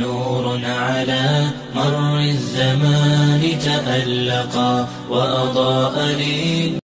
نور على مر الزمان تألقا وأضاء لي